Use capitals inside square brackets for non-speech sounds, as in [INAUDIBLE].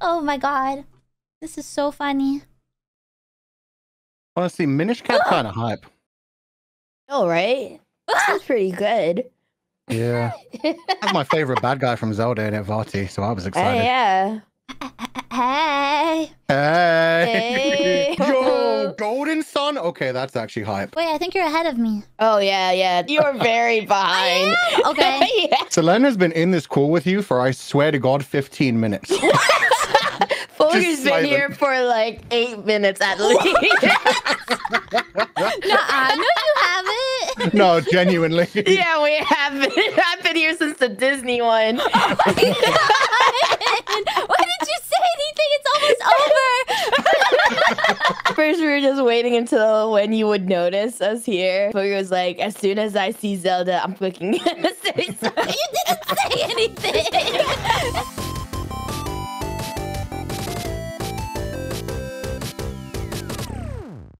Oh my god. This is so funny. Honestly, Minish Cap [GASPS] kind of hype. Oh, right. [GASPS] That's pretty good. Yeah. [LAUGHS] That's my favorite bad guy from Zelda in it, Vaati, so I was Oh, excited. yeah. Hey. Hey! Hey. [LAUGHS] Yo, [LAUGHS] Golden Sun? Okay, that's actually hype. Wait, I think you're ahead of me. Oh, yeah, yeah. You're very behind. Okay. yeah. Selen has been in this call with you for, I swear to God, 15 minutes. Fulgur's been silent. here for like eight minutes at [LAUGHS] least. Nuh-uh. No, you haven't. [LAUGHS] no, genuinely. yeah, we haven't. [LAUGHS] I've been here since the Disney one. Why didn't you say anything? It's almost over. First, we were just waiting until when you would notice us here. Folger was like, as soon as I see Zelda, I'm fucking gonna say something. you didn't say anything.